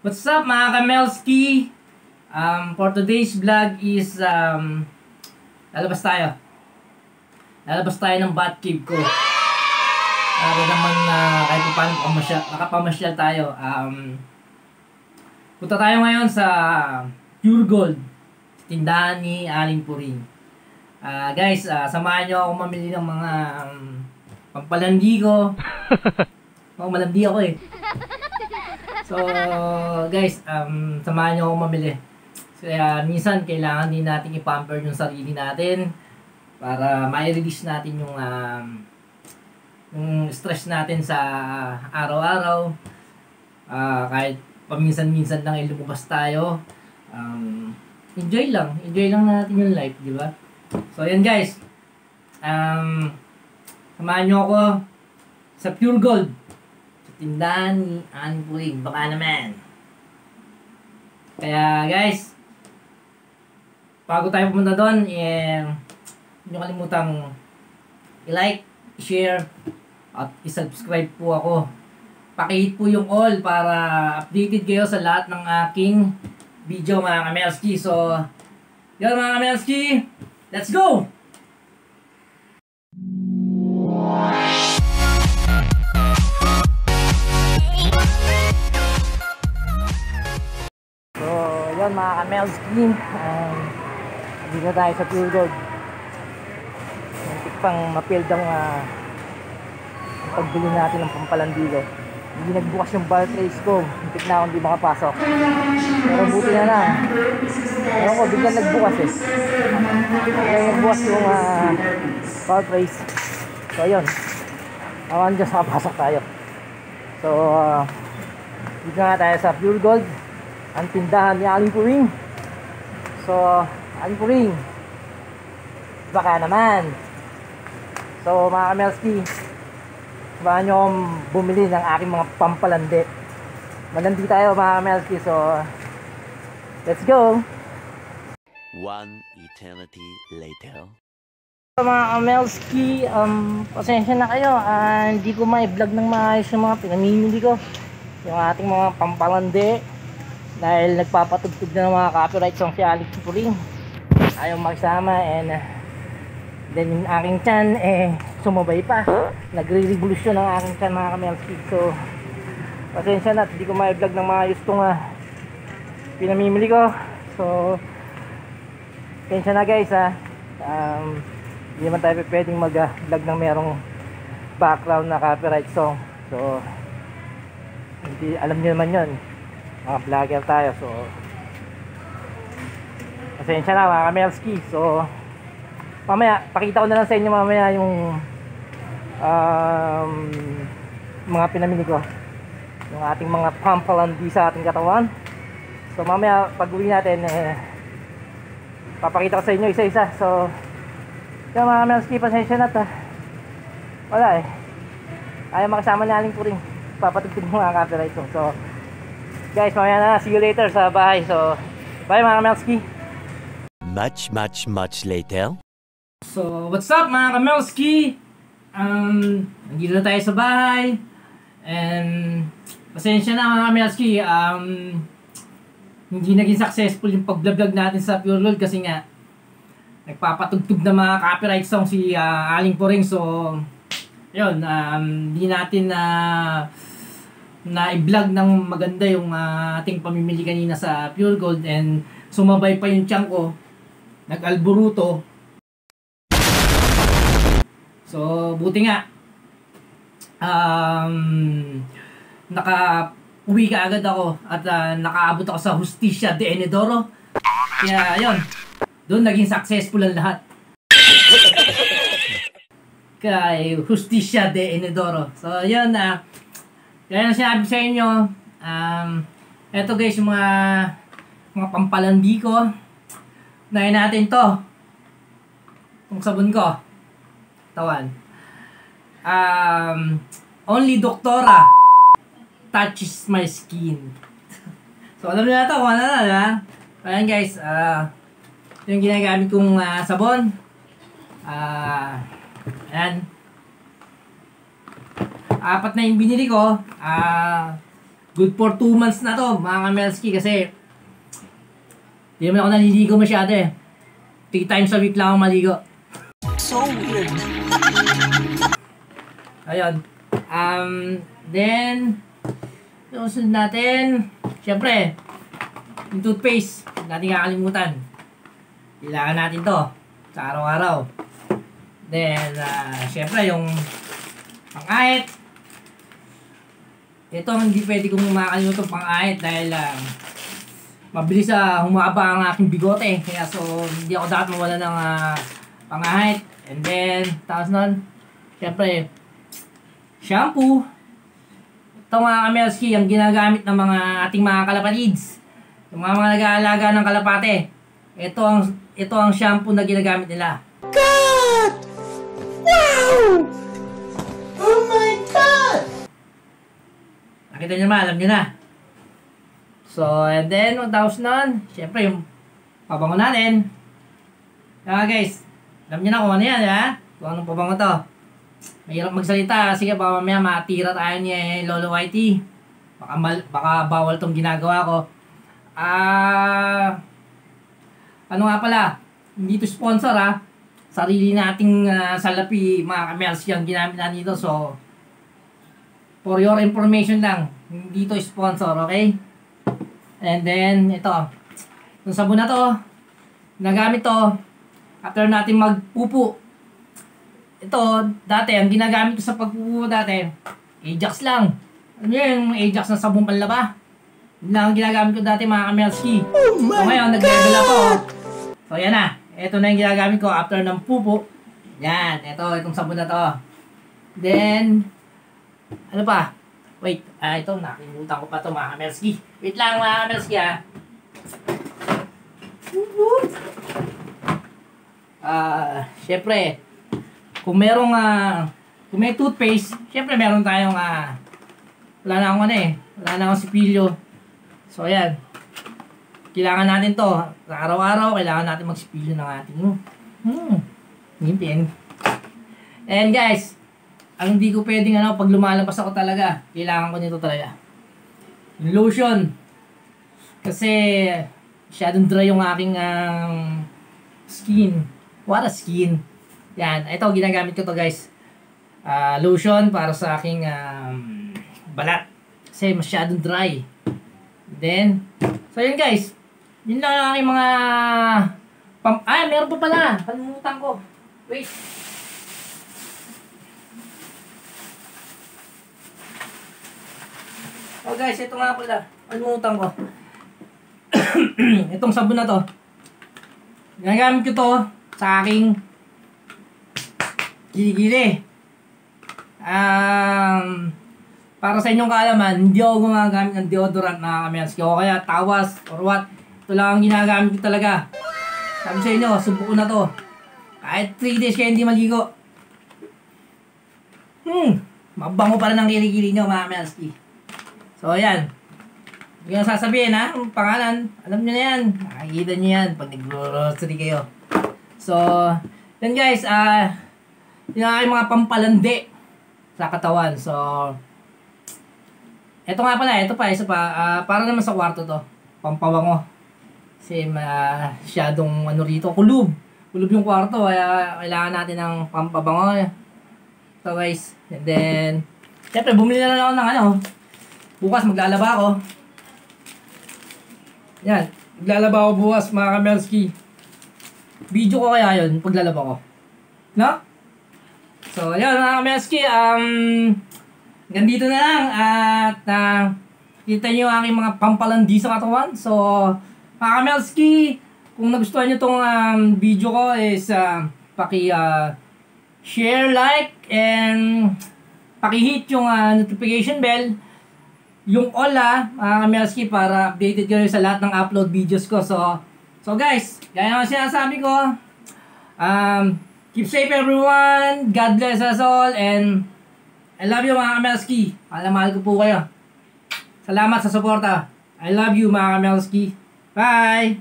What's up mga Kamelski? Um, for today's vlog is um, lalabas tayo. Lalabas tayo ng bat cave ko. Para naman uh, kahit pa paano pamasyal, nakapamasyal tayo. Um, punta tayo ngayon sa Pure Gold. Tindahan ni Aling Puring. Ah, guys, ah, samahan nyo ako mamili ng mga um, pampalandi ko. oh, malandi ako eh. So, guys, um, samahan nyo ako mamili. Kaya minsan, kailangan din natin i-pamper yung sarili natin para ma-release natin yung um, yung stress natin sa araw-araw. Ah, kahit paminsan-minsan lang ay lumabas tayo. Um, enjoy lang. Enjoy lang natin yung life, di ba? So, yan guys. Um, samahan nyo ako sa Pure Gold. Tindahan ni Annie Puring. Baka naman. Kaya guys, bago tayo pumunta doon, eh, hindi kalimutang i-like, i-share, at i-subscribe po ako. Pakihit po yung all para updated kayo sa lahat ng aking video mga kamelski. So, yun mga kamelski, let's go! So, yun mga kamelski, um, dito na tayo sa Pure Gold. Muntik pang mapild ang uh, pagbili natin ng pampalandigo. Hindi nagbukas yung bar trace ko. Muntik na akong di makapasok. Pero buti na lang. Ewan ko, biglang nagbukas eh. Biglang nagbukas yung uh, bar trace. So, yun. Awan dyan makapasok tayo. So, uh, dito nga tayo sa Pure Gold. Ang tindahan ni Aling Puring. So, Aling Puring. Baka naman. So, mga kamelski, Sabahan nyo akong bumili ng aking mga pampalandi. Malandi tayo mga kamelski. So, let's go! One eternity later. So, mga kamelski, um, pasensya na kayo. Ah, hindi ko may vlog ng maayos yung mga pinamimili ko. Yung ating mga pampalandi. Dahil nagpapatugtog na ng mga copyright song si Alex Puring. Ayaw magsama and uh, then yung aking chan eh sumabay pa. Nagre-revolusyon ang aking chan mga kamelski. So, pasensya na. Hindi ko may vlog ng maayos itong uh, pinamimili ko. So, pasensya na guys ha. Um, hindi naman tayo pwedeng mag-vlog ng merong background na copyright song. So, hindi, alam niyo naman yon mga vlogger tayo. So, pasensya na mga kamelski. So, mamaya, pakita ko na lang sa inyo mamaya yung um, mga pinamili ko. Yung ating mga pampalandi sa ating katawan. So, mamaya, pag uwi natin, eh, papakita ko sa inyo isa-isa. So, yung mga kamelski, pasensya na ta. Wala eh. Ayaw makasama ni Aling Puring. Papatugtog mga copyright song. So, guys, mamaya na. See you later sa bahay. So, bye mga kamelski. Much, much, much later. So, what's up mga kamelski? Um, nandito na tayo sa bahay. And, pasensya na mga kamelski. Um, hindi naging successful yung pag-vlog natin sa Pure Gold kasi nga, nagpapatugtog na mga copyright song si uh, Aling Puring. So, yun, um, hindi natin na na i-vlog ng maganda yung uh, ating pamimili kanina sa Pure Gold and sumabay pa yung tiyan ko. Nag-alburuto. So buti nga. Um, naka uwi ka agad ako at uh, nakaabot ako sa Justicia de Enedoro. Kaya yun doon naging successful ang lahat. Kay Justicia de Enedoro. So, yun na. Uh, kaya na sinabi sa inyo, um, eto guys, yung mga mga pampalandi ko. Nahin natin to. Itong sabon ko. Tawan. Um, only Doktora touches my skin. so, alam niyo na ito kung ano na, diba? Ayan guys, ah, uh, yung ginagamit kong uh, sabon. Ah, uh, ayan. Apat na yung binili ko. Ah, good for 2 months na to, mga Kamelski, kasi hindi naman ako naliligo masyado eh. 3 times a week lang ako maligo. So weird. Ayun. Um, then, susunod natin, syempre, yung toothpaste, natin kakalimutan. Kailangan natin to sa araw-araw. Then, uh, syempre, yung pang-ahit. Ito, hindi pwede kong makakalimutan pang-ahit dahil uh, mabilis sa humaba ang aking bigote. Kaya so, hindi ako dapat mawala ng uh, pang-ahit. And then, tapos nun, syempre, shampoo. Ito mga kamelski, ang ginagamit ng mga ating mga kalapatids. Yung mga mga nag-aalaga ng kalapate. Ito ang ito ang shampoo na ginagamit nila. God! Nakita naman, alam niyo na. So, and then, tapos nun, syempre yung pabango natin. Kaya guys, alam niyo na kung ano yan, ha? Kung anong pabango to. Mahirap magsalita, sige baka mamaya matira tayo ni Lolo Whitey. Baka, mal, baka bawal tong ginagawa ko. Ah... ano nga pala, hindi to sponsor ha. Sarili nating ah, salapi, mga kamels yung ginamit na dito. So, for your information lang, hindi to sponsor, okay? And then, ito. Yung sabon na to, nagamit to, after natin magpupo. Ito, dati, ang ginagamit ko sa pagpupo dati, Ajax lang. Ano yun, yung Ajax na sabong panlaba? Yun lang ang ginagamit ko dati mga kamelski. Oh So my ngayon, nag-level up ako. So yan na. Ito na yung ginagamit ko after ng pupo. Yan. Ito, itong sabon na to. Then, ano pa? Wait, ah, ito, nakalimutan ko pa to mga kamelski. Wait lang mga kamelski ah. Ah, syempre, kung merong, ah, kung may toothpaste, syempre meron tayong, ah, wala na akong ano eh, wala na akong sipilyo. So, ayan. Kailangan natin to. Araw-araw, kailangan natin magsipilyo ng ating hmm, ngipin. And guys, ang hindi ko pwedeng ano, pag lumalabas ako talaga, kailangan ko nito talaga. Lotion. Kasi, masyadong dry yung aking um, skin. What a skin. Yan. Ito, ginagamit ko to guys. Ah, lotion para sa aking um, balat. Kasi masyadong dry. Then, so yun guys. Yun lang ang aking mga... Pam Ay, meron pa pala. Kalimutan ko. Wait. Oh guys, ito nga pala. Kalimutan ko. Itong sabon na to. Ginagamit ko to sa aking gili-gili. Um, para sa inyong kaalaman, hindi ako gumagamit ng deodorant na kamenski o kaya tawas or what. Ito lang ang ginagamit ko talaga. Sabi sa inyo, subok ko na to. Kahit 3 days kayo hindi maligo. Hmm, mabango pa rin ang kiligili nyo mga kamenski. So, ayan. Hindi ko sasabihin ha, ang pangalan. Alam nyo na yan. Nakikita nyo yan pag nag-grocery kayo. So, yun guys, ah, yun ang mga pampalandi sa katawan. So, eto nga pala, ito pa, isa pa, ah, para naman sa kwarto to. Pampawango. Kasi masyadong ano rito, kulub. Kulub yung kwarto, kaya kailangan natin ng pampabango. So guys, and then, syempre bumili na lang ako ng ano, bukas maglalaba ako. Yan, maglalaba ako bukas mga kamelski. Video ko kaya yun, paglalaba ko. No? So, yan mga kamelski, um, Gandito na lang at uh, kita nyo aking mga pampalandi sa katawan. So, mga Kamelski, kung nagustuhan nyo tong um, video ko is uh, paki uh, share, like, and paki-hit yung uh, notification bell. Yung all ah, mga Kamelski, para updated kayo sa lahat ng upload videos ko. So, so guys, gaya ng sinasabi ko, um, keep safe everyone, God bless us all, and I love you mga Kamelski. Mahal na mahal ko po kayo. Salamat sa suporta. I love you mga Kamelski. Bye!